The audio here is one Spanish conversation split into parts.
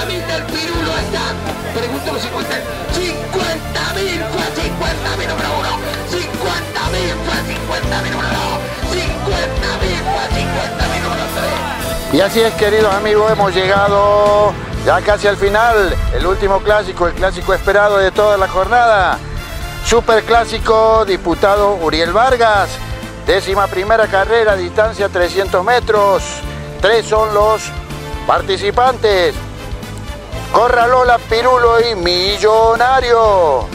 50 mil del Pirulo. Pregunto los 50 50 mil fue 50 mil número uno. 50 mil fue 50 mil número dos. 50 mil fue 50 mil número tres. Y así es, queridos amigos, hemos llegado ya casi al final. El último clásico, el clásico esperado de toda la jornada. Super clásico, diputado Uriel Vargas. Décima primera carrera, distancia 300 metros. Tres son los participantes. Corralola, Pirulo y Millonario.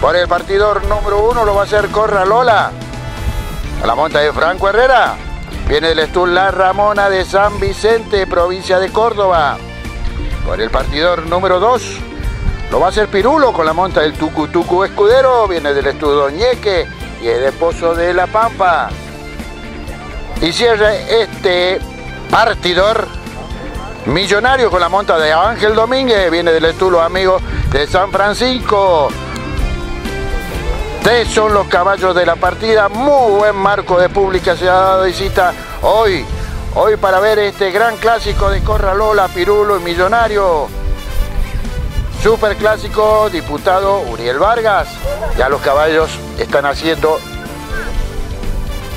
Por el partidor número uno lo va a hacer Corralola. A la monta de Franco Herrera. Viene del Estul La Ramona de San Vicente, provincia de Córdoba. Por el partidor número dos lo va a hacer Pirulo con la monta del Tucu Tucu Escudero. Viene del Estudo Ñeque y es de Pozo de la Pampa. Y cierra este partidor millonario con la monta de Ángel Domínguez. Viene del Estulo Amigo de San Francisco. Tres son los caballos de la partida. Muy buen marco de ha dado visita hoy. Hoy para ver este gran clásico de Corralola, Pirulo y Millonario. Super clásico, diputado Uriel Vargas. Ya los caballos están haciendo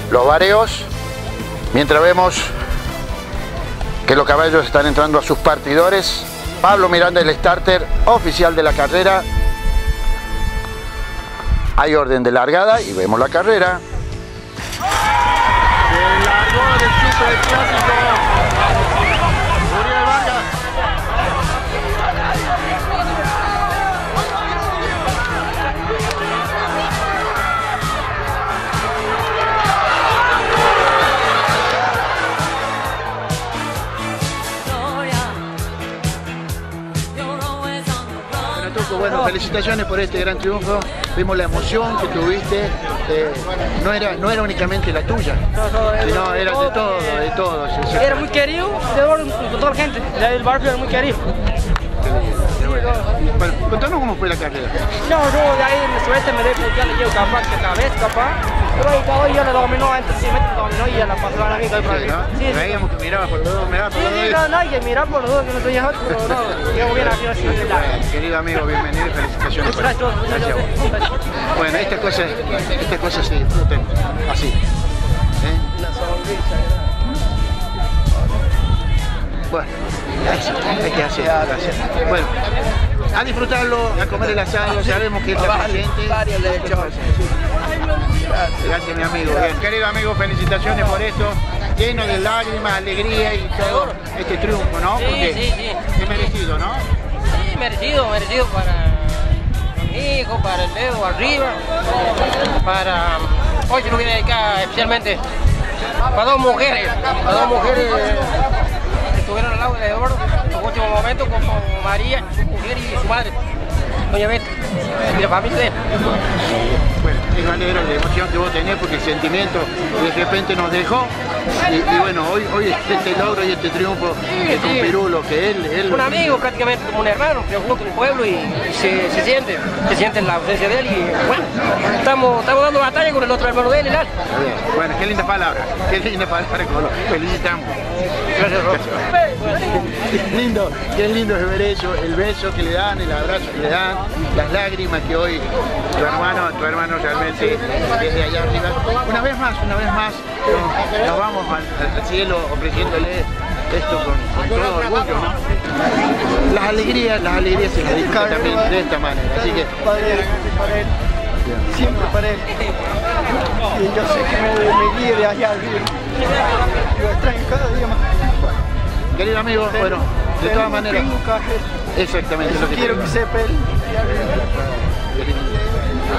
los vareos. Mientras vemos que los caballos están entrando a sus partidores. Pablo Miranda, el starter oficial de la carrera. Hay orden de largada y vemos la carrera. Felicitaciones por este gran triunfo. Vimos la emoción que tuviste. eh, no, era, no era únicamente la tuya, sino era de todo, de todo. sí, sí. Era muy querido, de con toda la gente. El barrio era muy querido. Bueno, contanos cómo fue la carrera. No, yo de ahí en el sueste me dejé ya le llevo capaz que cabeza, capaz. Pero ahí todo yo le dominó, entre sí me dominó y ya la pasó a la amiga. Sí, ¿no? Sí, sí. Veíamos que miraba por los dos, miraba por los sí, dos. no, no, hay que mirar por los dos, que no soy yo, pero no, llevo bien aquí así. Bueno, Querido amigo, bienvenido y felicitaciones. Gracias, Gracias. Bueno, estas cosas, estas cosas se disfruten así. ¿eh? Bueno, eso, hay que hacer, gracias. Bueno, a disfrutarlo, a comer el asado, sabemos que está presente. Gracias mi amigo. Bien, querido amigo, felicitaciones por esto. Lleno de lágrimas, alegría y todo este triunfo, ¿no? Sí, Porque sí, sí. es merecido, ¿no? Sí, merecido, merecido para mi hijo, para el Leo arriba, para... Hoy se lo voy a dedicar especialmente para dos mujeres, para dos mujeres que estuvieron al lado de oro en los últimos momentos, como María, su mujer y su madre, doña Beta, y la familia de él. Es valero la emoción que vos tenés porque el sentimiento de repente nos dejó. Y, y bueno, hoy, hoy este logro y este triunfo es con sí. Pirulo, que él, él Un amigo prácticamente como un hermano, que junto con el pueblo y se, se siente, se siente la ausencia de él y bueno, estamos, estamos dando batalla con el otro hermano de él, el Al. Bueno, qué linda palabra, qué linda palabra. Felicitamos. Gracias, Rob. Qué lindo, qué lindo es ver eso, el beso que le dan, el abrazo que le dan, las lágrimas que hoy tu hermano, tu hermano realmente desde allá arriba. Una vez más, una vez más, nos, nos vamos al, al cielo ofreciéndole esto con, con todo orgullo, ¿no? Las alegrías, las alegrías se las disfrutan también de esta manera. Así que siempre para él. Y yo sé que me, me guíe de allá arriba. Lo extraño cada día más. Querido amigo, bueno, de todas maneras, exactamente Eso lo que quiero que sepa él.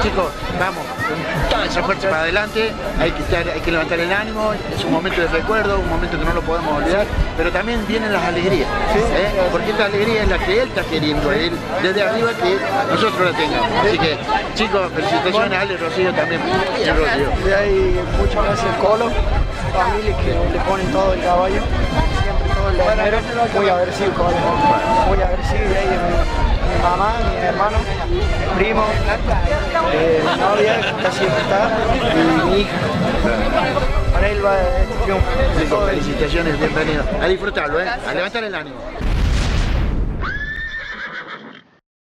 Chicos, vamos, con toda esa fuerza para adelante, hay que, estar, hay que levantar el ánimo, es un momento de recuerdo, un momento que no lo podemos olvidar, pero también vienen las alegrías, ¿eh? porque esta alegría es la que él está queriendo, él desde arriba que nosotros la tengamos. Así que, chicos, felicitaciones a Ale Rocío también. Rocío. De ahí muchas gracias Colo, familia que le ponen todo el caballo, muy agradecido caballo, muy agradecido de ahí de mi, mamá, mi hermano, primo, mi novia que siempre está y mi hija. Para él va este triunfo. Felicitaciones, bienvenidos. A disfrutarlo, ¿eh? a levantar el ánimo.